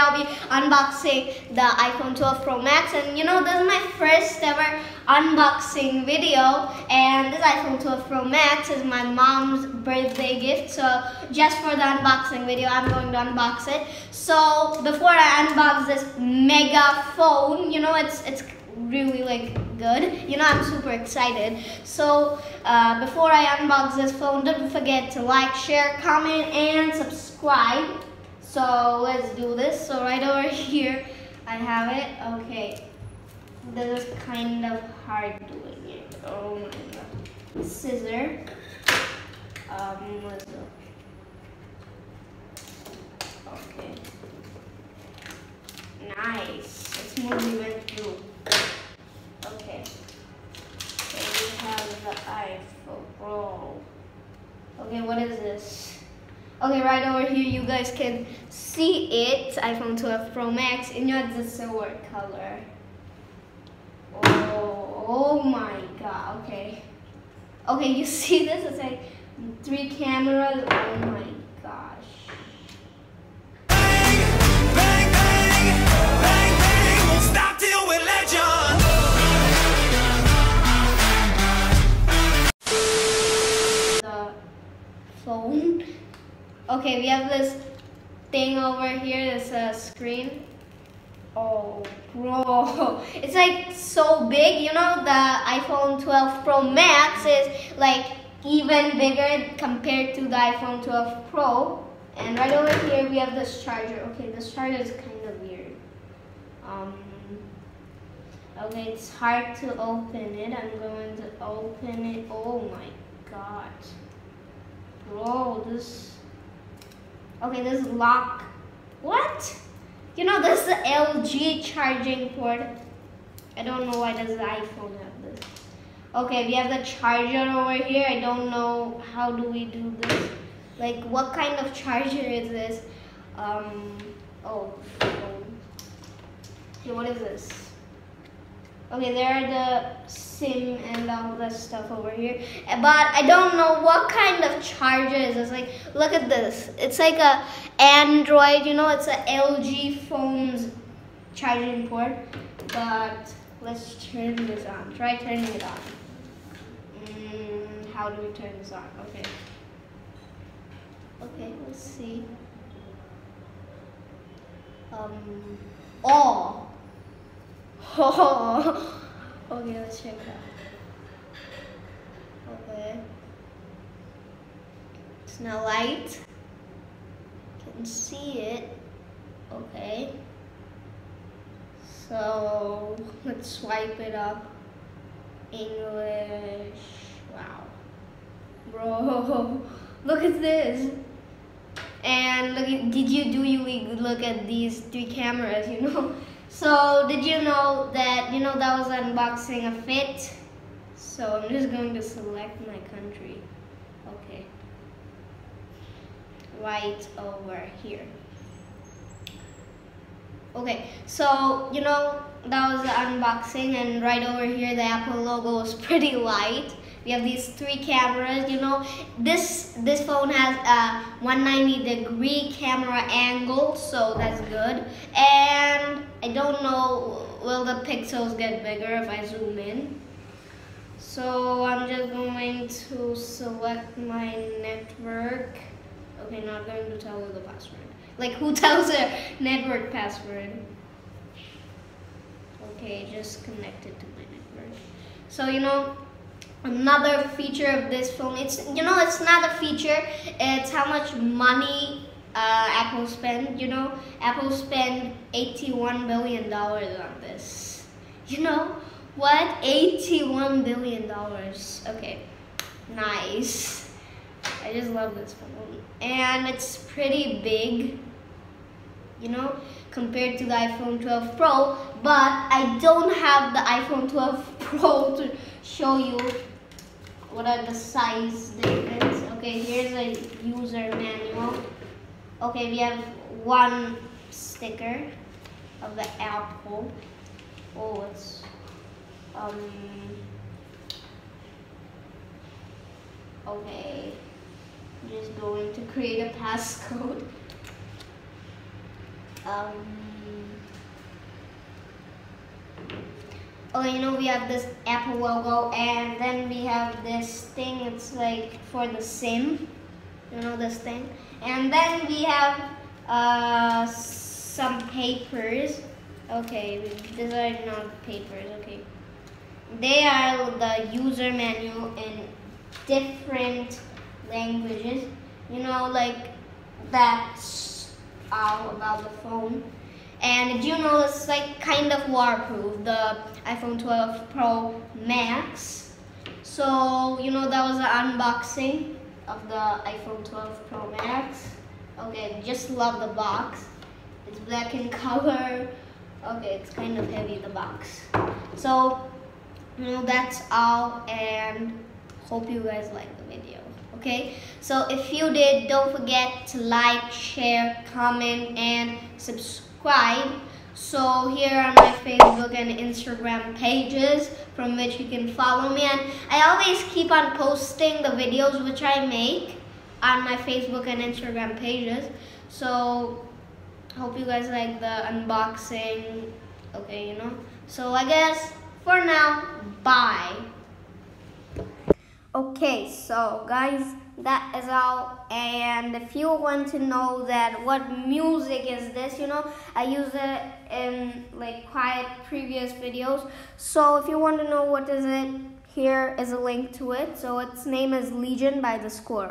I'll be unboxing the iPhone 12 Pro Max. And you know, this is my first ever unboxing video. And this iPhone 12 Pro Max is my mom's birthday gift. So just for the unboxing video, I'm going to unbox it. So before I unbox this mega phone, you know, it's it's really like good. You know, I'm super excited. So uh, before I unbox this phone, don't forget to like, share, comment, and subscribe. So let's do this. So right over here, I have it. Okay, this is kind of hard doing it. Oh my god. Scissor. Um, let's. Okay. Nice. Let's move even through. Okay. So we have the iPhone. Okay, what is this? Okay, right over here you guys can see it. iPhone 12 Pro Max it's a silver color. Oh, oh my god, okay. Okay, you see this? It's like three cameras. Oh my gosh. Okay, we have this thing over here, this uh, screen. Oh, bro. It's like so big. You know, the iPhone 12 Pro Max is like even bigger compared to the iPhone 12 Pro. And right over here, we have this charger. Okay, this charger is kind of weird. Um, okay, it's hard to open it. I'm going to open it. Oh my god. Bro, this. Okay, this is lock. What? You know, this is the LG charging port. I don't know why does the iPhone have this. Okay, we have the charger over here. I don't know how do we do this. Like, what kind of charger is this? Um, oh. Okay, what is this? Okay, there are the SIM and all that stuff over here. Uh, But I don't know what kind of charger is this. Like, look at this. It's like a Android, you know, it's a LG phone's charging port. But let's turn this on. Try turning it on. Mm, how do we turn this on? Okay. Okay, let's see. Um, oh. Oh, okay, let's check that. Okay. It's now light. Can see it. Okay. So let's swipe it up. English. Wow. Bro, look at this. And look at, did you do you look at these three cameras, you know? So did you know that, you know, that was unboxing a fit? So I'm just going to select my country. Okay. Right over here. Okay, so you know that was the unboxing, and right over here the Apple logo is pretty light. We have these three cameras. You know, this this phone has a 190 degree camera angle, so that's good. And I don't know will the pixels get bigger if I zoom in. So I'm just going to select my network. Okay, not going to tell you the password. Like who tells a network password? Okay, just connected to my network. So you know, another feature of this phone, it's you know, it's not a feature. It's how much money uh, Apple spend. You know, Apple spend 81 billion dollars on this. You know what? 81 billion dollars. Okay, nice. I just love this phone, and it's pretty big you know, compared to the iPhone 12 Pro. But I don't have the iPhone 12 Pro to show you what are the size difference. Okay, here's a user manual. Okay, we have one sticker of the Apple. Oh, it's um. Okay, I'm just going to create a passcode. um, oh, you know, we have this Apple logo, and then we have this thing. It's like for the SIM, you know, this thing. And then we have uh, some papers. Okay, these are not papers. Okay, they are the user manual in different languages. You know, like that's all about the phone. And did you know it's like kind of waterproof, the iPhone 12 Pro Max. So, you know, that was the unboxing of the iPhone 12 Pro Max. Okay, just love the box. It's black in color. Okay, it's kind of heavy, the box. So, you know, that's all and hope you guys like the video. Okay, so if you did, don't forget to like, share, comment, and subscribe. So here are my Facebook and Instagram pages from which you can follow me. And I always keep on posting the videos which I make on my Facebook and Instagram pages. So hope you guys like the unboxing. Okay, you know. So I guess for now, bye. Okay, so guys, that is all. And if you want to know that what music is this, you know, I use it in like quiet previous videos. So if you want to know what is it, here is a link to it. So its name is Legend by the Score.